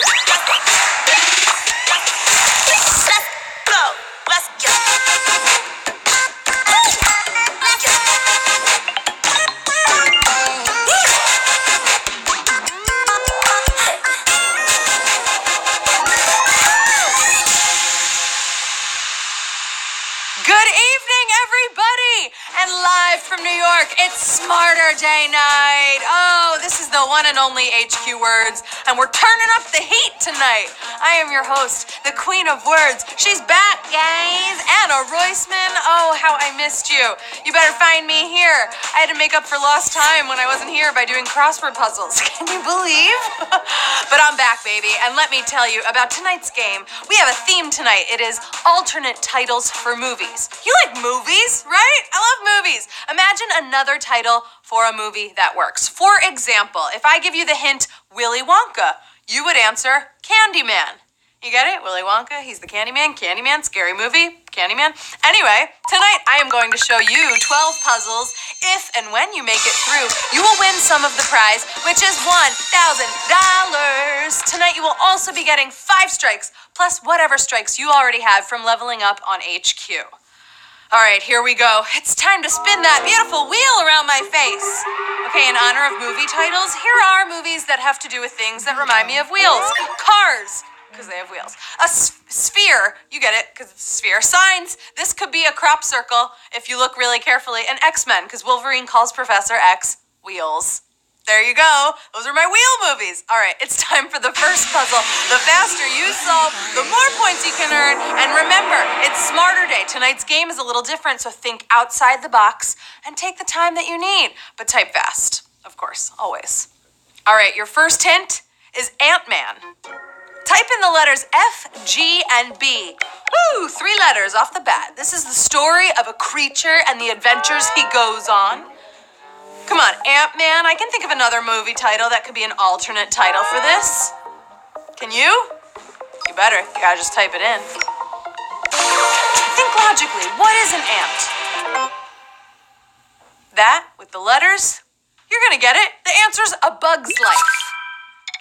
Good evening, everybody! And live from New York, it's Smarter Day Night. The one and only HQ Words, and we're turning up the heat tonight. I am your host, the Queen of Words. She's back, guys. Anna Roisman. Oh, how I missed you. You better find me here. I had to make up for lost time when I wasn't here by doing crossword puzzles. Can you believe? but I'm back, baby, and let me tell you about tonight's game. We have a theme tonight. It is alternate titles for movies. You like movies, right? I love movies. Imagine another title for a movie that works. For example, if I give you the hint Willy Wonka, you would answer Candyman. You get it? Willy Wonka, he's the Candyman. Candyman, scary movie. Candyman. Anyway, tonight I am going to show you 12 puzzles. If and when you make it through, you will win some of the prize, which is $1,000. Tonight you will also be getting five strikes, plus whatever strikes you already have from leveling up on HQ. All right, here we go. It's time to spin that beautiful wheel around my face. Okay, in honor of movie titles, here are movies that have to do with things that remind me of wheels. Cars, because they have wheels. A s- sphere, you get it, because sphere. Signs, this could be a crop circle if you look really carefully. And X Men, because Wolverine calls Professor X wheels. There you go. Those are my wheel movies. All right, it's time for the first puzzle. The faster you solve, the more points you can earn. And remember, it's Smarter Day. Tonight's game is a little different, so think outside the box and take the time that you need. But type fast, of course, always. All right, your first hint is Ant Man. Type in the letters F, G, and B. Woo, three letters off the bat. This is the story of a creature and the adventures he goes on. Come on, Ant Man. I can think of another movie title that could be an alternate title for this. Can you? You better. You gotta just type it in. Think logically. What is an ant? That with the letters? You're gonna get it. The answer's a bug's life.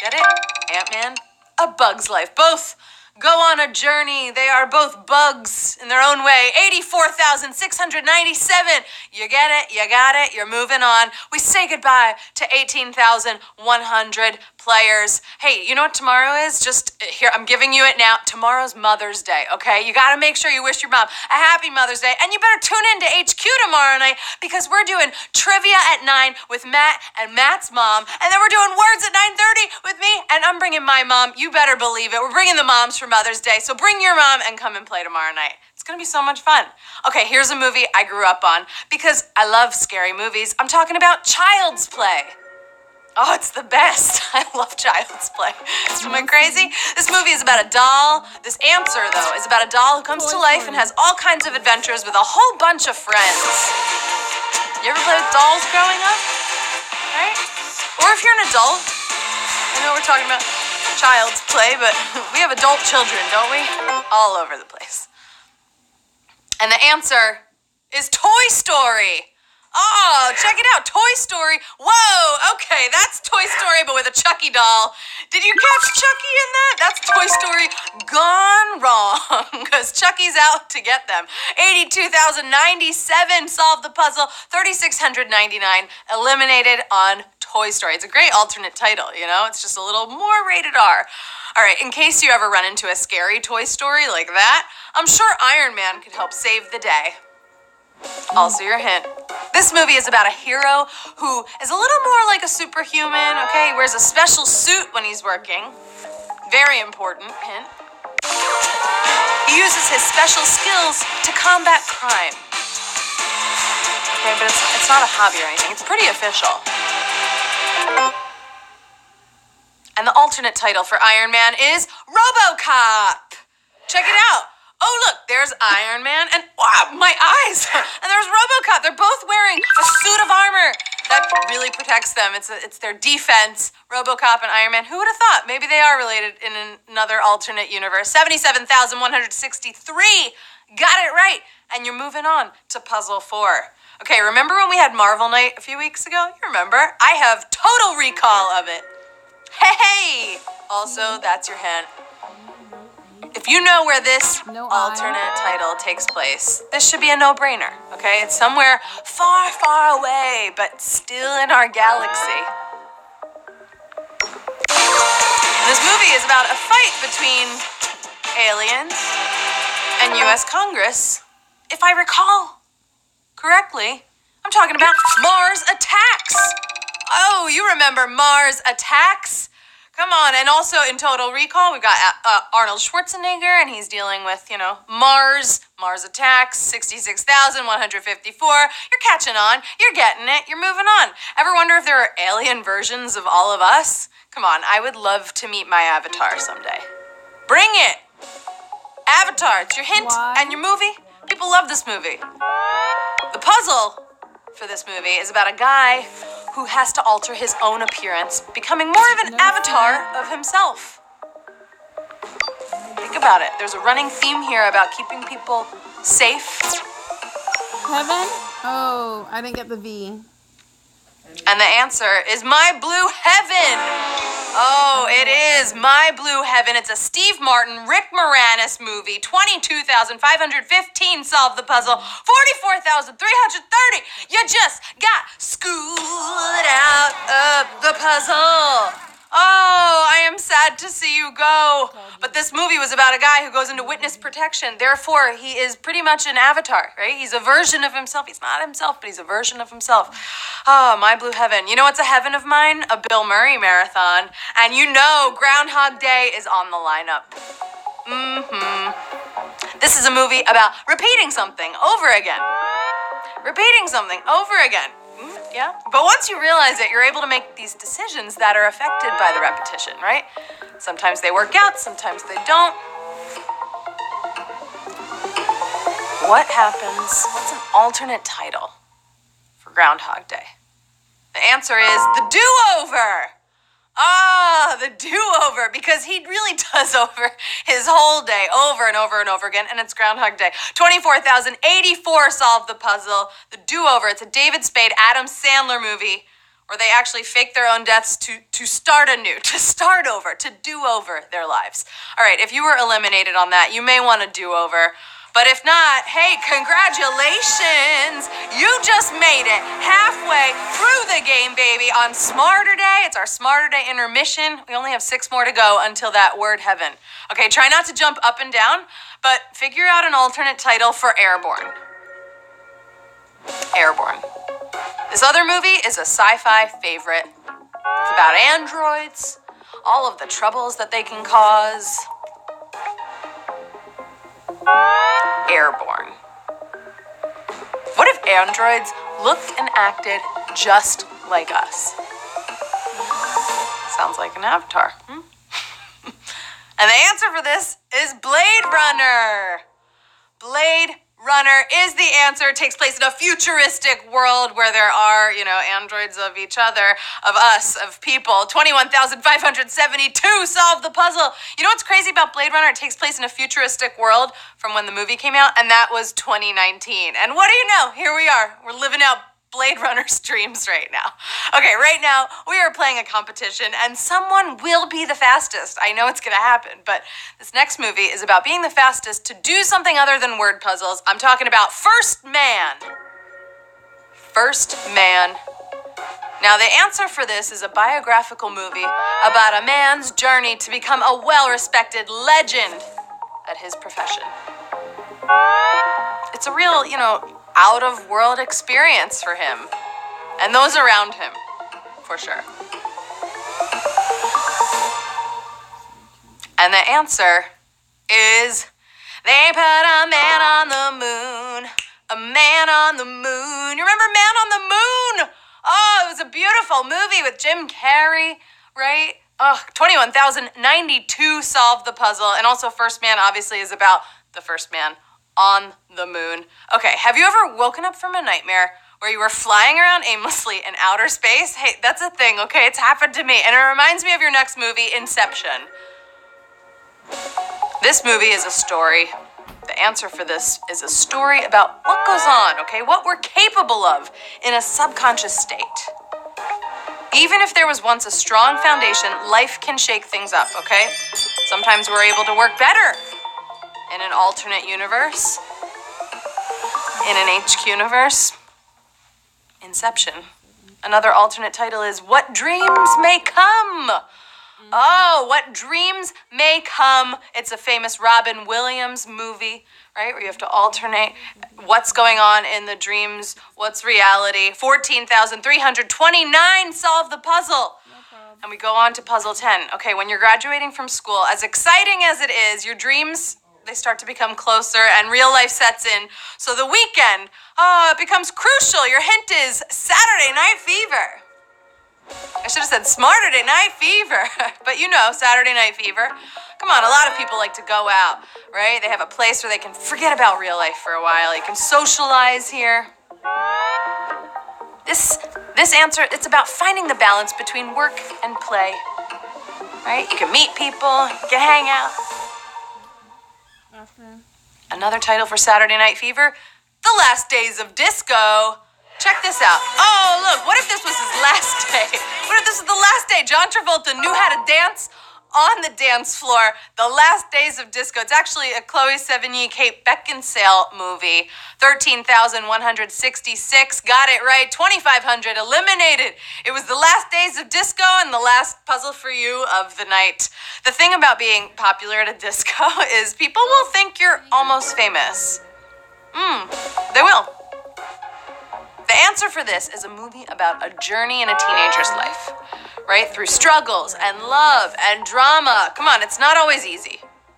Get it? Ant Man? A bug's life. Both go on a journey. They are both bugs in their own way. 84,697. You get it? You got it? You're moving on. We say goodbye to 18,100 players. Hey, you know what tomorrow is? Just uh, here, I'm giving you it now. Tomorrow's Mother's Day, okay? You gotta make sure you wish your mom a happy Mother's Day. And you better tune in to HQ tomorrow night because we're doing trivia at 9 with Matt and Matt's mom. And then we're doing words at 9.30 with me. And I'm bringing my mom. You better believe it. We're bringing the moms for Mother's Day. So bring your mom and come and play tomorrow night. It's gonna be so much fun. Okay, here's a movie I grew up on because I love scary movies. I'm talking about Child's Play. Oh, it's the best. I love Child's Play. Am I crazy? This movie is about a doll. This answer, though, is about a doll who comes to life and has all kinds of adventures with a whole bunch of friends. You ever play with dolls growing up? Right? Or if you're an adult, I know we're talking about child's play, but we have adult children, don't we? All over the place. And the answer is Toy Story. Oh, check it out. Toy Story. Whoa, okay, that's Toy Story, but with a Chucky doll. Did you catch Chucky in that? That's Toy Story gone wrong, because Chucky's out to get them. 82,097 solved the puzzle, 3,699 eliminated on Toy Story. It's a great alternate title, you know? It's just a little more rated R. All right, in case you ever run into a scary Toy Story like that, I'm sure Iron Man could help save the day. Also, your hint. This movie is about a hero who is a little more like a superhuman, okay? He wears a special suit when he's working. Very important hint. He uses his special skills to combat crime. Okay, but it's, it's not a hobby or anything, it's pretty official. And the alternate title for Iron Man is Robocop. Check it out. Oh, look, there's Iron Man and wow, my eyes. and there's Robocop. They're both wearing a suit of armor that really protects them. It's, a, it's their defense. Robocop and Iron Man. Who would have thought? Maybe they are related in another alternate universe. 77,163. Got it right. And you're moving on to puzzle four. Okay, remember when we had Marvel Night a few weeks ago? You remember? I have total recall of it. Hey! Also, that's your hint. If you know where this No alternate title takes place, this should be a no brainer, okay? It's somewhere far, far away, but still in our galaxy. This movie is about a fight between aliens and US Congress, if I recall correctly. I'm talking about Mars Attacks. Oh, you remember Mars Attacks? Come on, and also in Total Recall, we've got uh, uh, Arnold Schwarzenegger, and he's dealing with, you know, Mars, Mars Attacks, 66,154. You're catching on, you're getting it, you're moving on. Ever wonder if there are alien versions of all of us? Come on, I would love to meet my avatar someday. Bring it! Avatar, it's your hint Why? and your movie. People love this movie. The puzzle for this movie is about a guy who has to alter his own appearance, becoming more of an avatar of himself. Think about it. There's a running theme here about keeping people safe, Heaven? Oh, I didn't get the V. and the answer is My Blue Heaven. Oh, it is My Blue Heaven. It's a Steve Martin, Rick Moranis movie. 22,515 solved the puzzle. 44,330. You just got schooled out of the puzzle. Oh, I am sad to see you go. But this movie was about a guy who goes into witness protection. Therefore, he is pretty much an avatar, right? He's a version of himself. He's not himself, but he's a version of himself. Oh, my blue heaven. You know what's a heaven of mine? A Bill Murray marathon. And you know Groundhog Day is on the lineup. Mm-hmm. This is a movie about repeating something over again. Repeating something over again. Yeah. But once you realize it, you're able to make these decisions that are affected by the repetition, right? Sometimes they work out, sometimes they don't. What happens? What's an alternate title for Groundhog Day? The answer is the do over. Ah, the do over, because he really does over his whole day over and over and over again, and it's Groundhog Day. 24,084 solved the puzzle. The do over, it's a David Spade, Adam Sandler movie where they actually fake their own deaths to, to start anew, to start over, to do over their lives. All right, if you were eliminated on that, you may want to do over. But if not, hey, congratulations! You just made it halfway through the game, baby, on Smarter Day. It's our Smarter Day intermission. We only have six more to go until that word heaven. Okay, try not to jump up and down, but figure out an alternate title for Airborne. Airborne. This other movie is a sci fi favorite. It's about androids, all of the troubles that they can cause. Airborne. What if androids looked and acted just like us? Sounds like an avatar. hmm? and the answer for this is Blade Runner. Blade Runner is the answer. It takes place in a futuristic world where there are, you know, androids of each other, of us, of people. 21,572 solved the puzzle. You know what's crazy about Blade Runner? It takes place in a futuristic world from when the movie came out, and that was 2019. And what do you know? Here we are. We're living out Blade Runner's dreams right now. Okay, right now we are playing a competition and someone will be the fastest. I know it's gonna happen, but this next movie is about being the fastest to do something other than word puzzles. I'm talking about First Man. First Man. Now, the answer for this is a biographical movie about a man's journey to become a well respected legend at his profession. It's a real, you know, out of world experience for him and those around him, for sure. And the answer is they put a man on the moon. A man on the moon. You remember Man on the Moon? Oh, it was a beautiful movie with Jim Carrey, right? Oh, 21,092 solved the puzzle. And also, First Man obviously is about the first man on the moon. Okay, have you ever woken up from a nightmare where you were flying around aimlessly in outer space? Hey, that's a thing, okay? It's happened to me. And it reminds me of your next movie, Inception. This movie is a story. The answer for this is a story about what goes on, okay? What we're capable of in a subconscious state. Even if there was once a strong foundation, life can shake things up, okay? Sometimes we're able to work better in an alternate universe, in an HQ universe. Inception. Another alternate title is What Dreams May Come. Oh, What Dreams May Come. It's a famous Robin Williams movie, right? Where you have to alternate what's going on in the dreams, what's reality. 14,329 solve the puzzle. And we go on to puzzle 10. Okay, when you're graduating from school, as exciting as it is, your dreams they start to become closer and real life sets in. So the weekend, it becomes crucial. Your hint is Saturday Night Fever. I should have said Smarterday Night Fever, but you know, Saturday Night Fever. Come on, a lot of people like to go out, right? They have a place where they can forget about real life for a while. You can socialize here. This this answer, it's about finding the balance between work and play. Right? You can meet people, you can hang out. Another title for Saturday Night Fever The Last Days of Disco. Check this out. Oh, look, what if this was his last day? What if this was the last day? John Travolta knew how to dance on the dance floor. The Last Days of Disco. It's actually a Chloe Sevigny, Kate Beckinsale movie. 13,166. Got it right. 2,500 eliminated. It was the last days of disco and the last puzzle for you of the night. The thing about being popular at a disco is people will think you're almost famous. Hmm, they will. The answer for this is a movie about a journey in a teenager's life, right? Through struggles and love and drama. Come on, it's not always easy,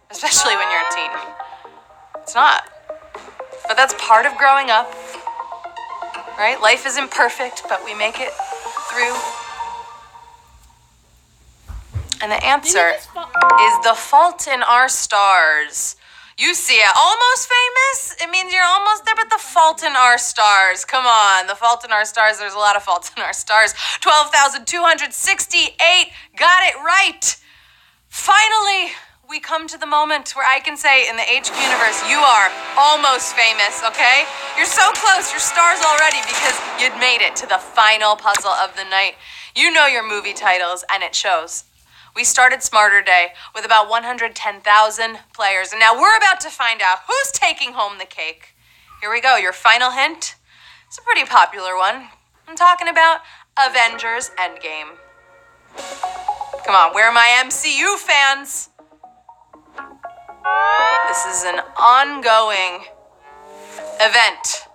especially when you're a teen. It's not. But that's part of growing up, right? Life isn't perfect, but we make it through. And the answer is The Fault in Our Stars. You see it. Almost famous? It means you're almost there, but the fault in our stars. Come on. The fault in our stars. There's a lot of faults in our stars. 12,268. Got it right. Finally, we come to the moment where I can say in the HQ universe, you are almost famous, okay? You're so close. Your stars already because you'd made it to the final puzzle of the night. You know your movie titles, and it shows. We started Smarter Day with about 110,000 players, and now we're about to find out who's taking home the cake. Here we go. Your final hint? It's a pretty popular one. I'm talking about Avengers Endgame. Come on, where are my MCU fans? This is an ongoing event,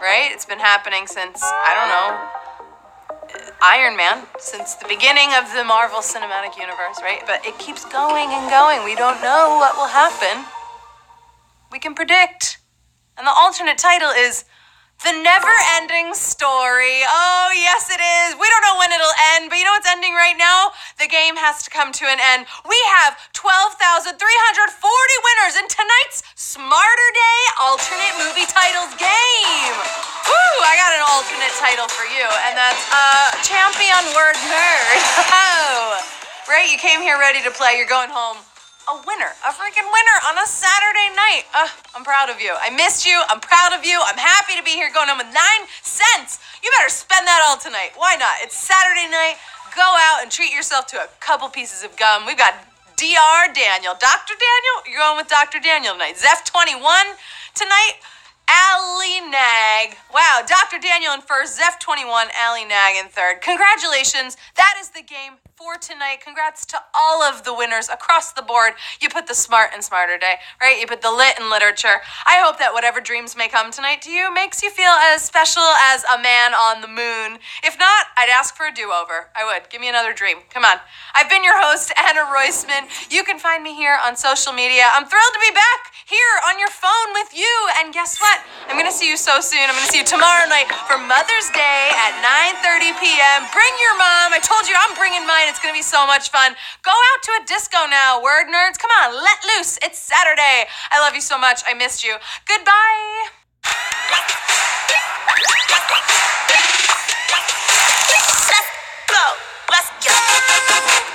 right? It's been happening since, I don't know, Iron Man since the beginning of the Marvel Cinematic Universe, right? But it keeps going and going. We don't know what will happen. We can predict. And the alternate title is the never ending story. Oh, yes, it is. We right now? The game has to come to an end. We have 12,340 winners in tonight's Smarter Day alternate movie titles game. Woo, I got an alternate title for you, and that's uh, Champion Word Nerd. Oh, right? You came here ready to play. You're going home a winner, a freaking winner on a Saturday night. Uh, I'm proud of you. I missed you. I'm proud of you. I'm happy to be here going home with nine cents. You better spend that all tonight. Why not? It's Saturday night. Go out and treat yourself to a couple pieces of gum. We've got Dr. Daniel. Dr. Daniel? You're going with Dr. Daniel tonight. Zeph 21 tonight. Ali Nag. Wow, Dr. Daniel in first, Zeph 21, Ali Nag in third. Congratulations. That is the game for tonight. Congrats to all of the winners across the board. You put the smart and smarter day, right? You put the lit in literature. I hope that whatever dreams may come tonight to you makes you feel as special as a man on the moon. If not, I'd ask for a do over. I would. Give me another dream. Come on. I've been your host, Anna Roisman. You can find me here on social media. I'm thrilled to be back here on your phone with you. And guess what? I'm to see you so soon. I'm to see you tomorrow night for Mother's Day at 9:30 p.m. Bring your mom. I told you I'm bringing mine. It's to be so much fun. Go out to a disco now, word nerds. Come on, let loose. It's Saturday. I love you so much. I missed you. Goodbye. Let's go. Let's go.